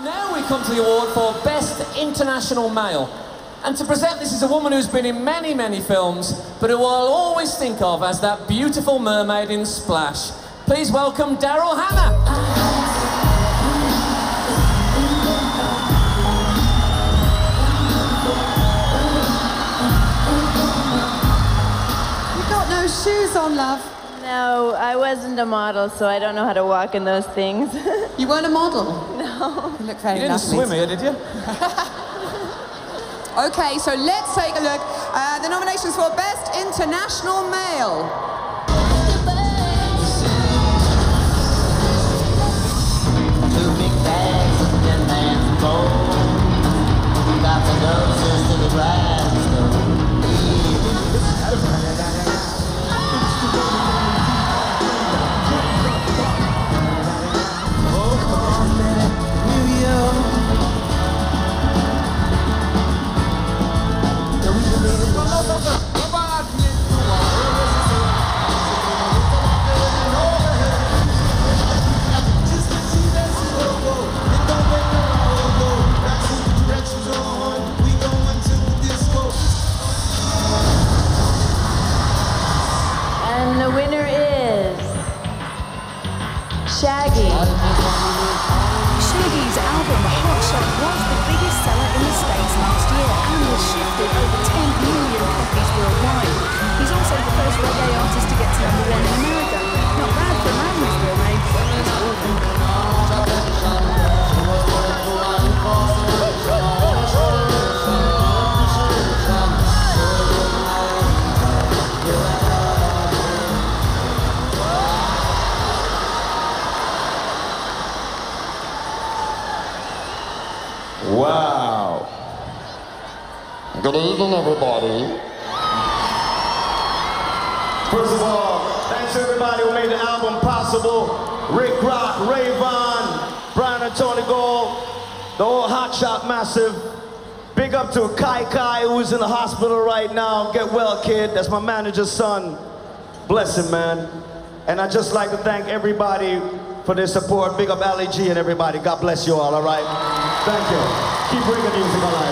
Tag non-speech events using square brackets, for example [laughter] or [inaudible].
Now we come to the award for Best International Male. And to present this is a woman who's been in many, many films, but who I'll always think of as that beautiful mermaid in Splash. Please welcome Daryl Hannah. You got no shoes on, love. No, I wasn't a model, so I don't know how to walk in those things. [laughs] You weren't a model. No. [laughs] You look very You didn't lovely. swim here, did you? [laughs] Okay, so let's take a look. Uh, the nominations for Best International Male. 好 Wow. Good evening, everybody. First of all, thanks everybody who made the album possible. Rik Rok, Ray Vaughn, Brian and Tony Gold, the whole Hot Shot Massive. Big up to Kai Kai, who's in the hospital right now. Get well, kid. That's my manager's son. Bless him, man. And I'd just like to thank everybody for their support. Big up Ali G and everybody. God bless you all, all right? Thank you. Keep bringing music alive.